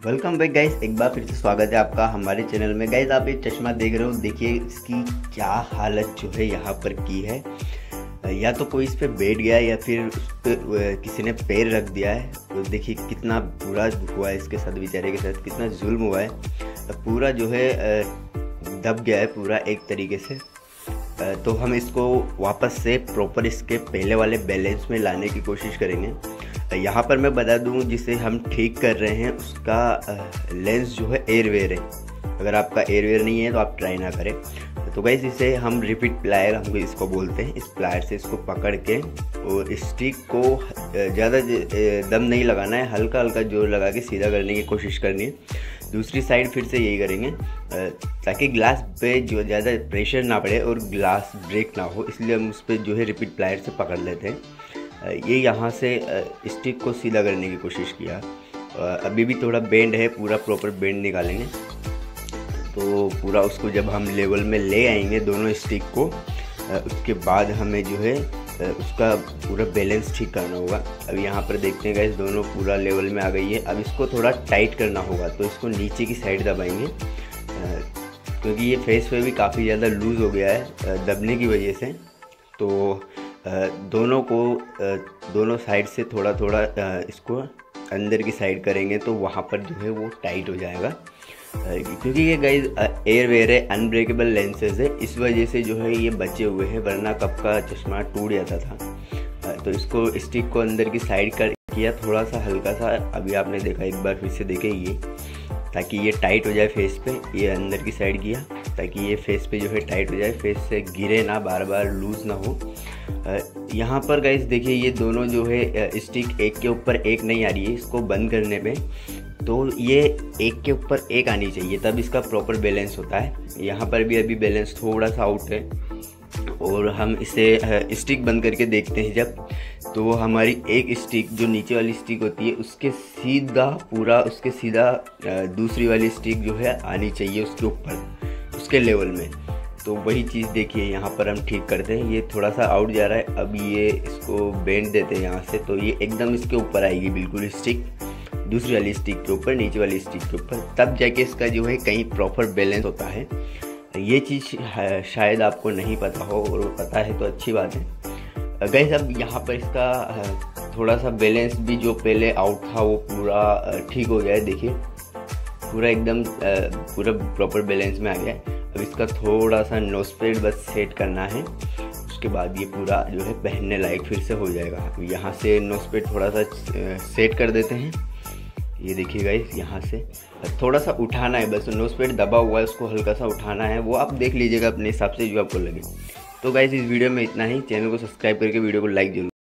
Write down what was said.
Welcome back guys, एक बार फिर से स्वागत है आपका हमारे चैनल में। गाइस, आप ये चश्मा देख रहे हो, देखिए इसकी क्या हालत जो है यहाँ पर की है। या तो कोई इस पर बैठ गया या फिर उस पर किसी ने पैर रख दिया है। तो देखिए कितना बुरा हुआ है इसके साथ, बेचारे के साथ, कितना जुल्म हुआ है। पूरा जो है दब गया है पूरा एक तरीके से। तो हम इसको वापस से प्रॉपर इसके पहले वाले बैलेंस में लाने की कोशिश करेंगे। यहाँ पर मैं बता दूँ, जिसे हम ठीक कर रहे हैं, उसका लेंस जो है एयरवेयर है। अगर आपका एयरवेयर नहीं है तो आप ट्राई ना करें। तो गैस इसे हम रिपीट प्लायर हम इसको बोलते हैं। इस प्लायर से इसको पकड़ के और स्टिक को ज़्यादा दम नहीं लगाना है। हल्का हल्का ज़ोर लगा के सीधा करने की कोशिश करनी है। दूसरी साइड फिर से यही करेंगे ताकि ग्लास पे जो ज़्यादा प्रेशर ना पड़े और ग्लास ब्रेक ना हो। इसलिए हम उस पर जो है रिपीट प्लायर से पकड़ लेते हैं। ये यहाँ से स्टिक को सीधा करने की कोशिश किया। अभी भी थोड़ा बेंड है, पूरा प्रॉपर बेंड निकालेंगे। तो पूरा उसको जब हम लेवल में ले आएँगे दोनों स्टिक को उसके बाद हमें जो है उसका पूरा बैलेंस ठीक करना होगा। अब यहाँ पर देखते हैं इस दोनों पूरा लेवल में आ गई है। अब इसको थोड़ा टाइट करना होगा तो इसको नीचे की साइड दबाएँगे। क्योंकि ये फेस पे भी काफ़ी ज़्यादा लूज़ हो गया है दबने की वजह से। तो दोनों को दोनों साइड से थोड़ा थोड़ा इसको अंदर की साइड करेंगे तो वहाँ पर जो है वो टाइट हो जाएगा। क्योंकि ये गाइज़ एयर वेयर है अनब्रेकेबल लेंसेज है, इस वजह से जो है ये बचे हुए हैं, वरना कप का चश्मा टूट जाता था। तो इसको स्टिक को अंदर की साइड कर किया थोड़ा सा हल्का सा अभी आपने देखा, एक बार फिर से देखे ये, ताकि ये टाइट हो जाए फेस पे, ये अंदर की साइड किया। ताकि ये फेस पे जो है टाइट हो जाए फेस से गिरे ना बार बार लूज़ ना हो। यहाँ पर गाइस देखिए, ये दोनों जो है स्टिक एक के ऊपर एक नहीं आ रही है, इसको बंद करने पे तो ये एक के ऊपर एक आनी चाहिए, तब इसका प्रॉपर बैलेंस होता है। यहाँ पर भी अभी बैलेंस थोड़ा सा आउट है। और हम इसे स्टिक बंद करके देखते हैं जब। तो हमारी एक स्टिक जो नीचे वाली स्टिक होती है, उसके सीधा पूरा, उसके सीधा दूसरी वाली स्टिक जो है, आनी चाहिए उसके ऊपर। उसके लेवल में। तो वही चीज़ देखिए, यहाँ पर हम ठीक करते हैं। ये थोड़ा सा आउट जा रहा है। अब ये इसको बेंड देते हैं यहाँ से तो ये एकदम इसके ऊपर आएगी बिल्कुल स्टिक दूसरी वाली स्टिक के ऊपर, नीचे वाली स्टिक के ऊपर। तब जाके इसका जो है कहीं प्रॉपर बैलेंस होता है। ये चीज़ शायद आपको नहीं पता हो, और पता है तो अच्छी बात है। गैस अब यहाँ पर इसका थोड़ा सा बैलेंस भी जो पहले आउट था, वो पूरा ठीक हो गया है। देखिए, पूरा एकदम पूरा प्रॉपर बैलेंस में आ गया है। अब इसका थोड़ा सा नोस्पेड बस सेट करना है। उसके बाद ये पूरा जो है पहनने लायक फिर से हो जाएगा। यहाँ से नोस्पेड थोड़ा सा सेट कर देते हैं। ये देखिए इस यहाँ से। थोड़ा सा उठाना है बस नोस्पेड दबा हुआ है, उसको हल्का सा उठाना है। वो आप देख लीजिएगा अपने हिसाब से जो आपको लगे। तो गाइस इस वीडियो में इतना ही। चैनल को सब्सक्राइब करके वीडियो को लाइक ज़रूर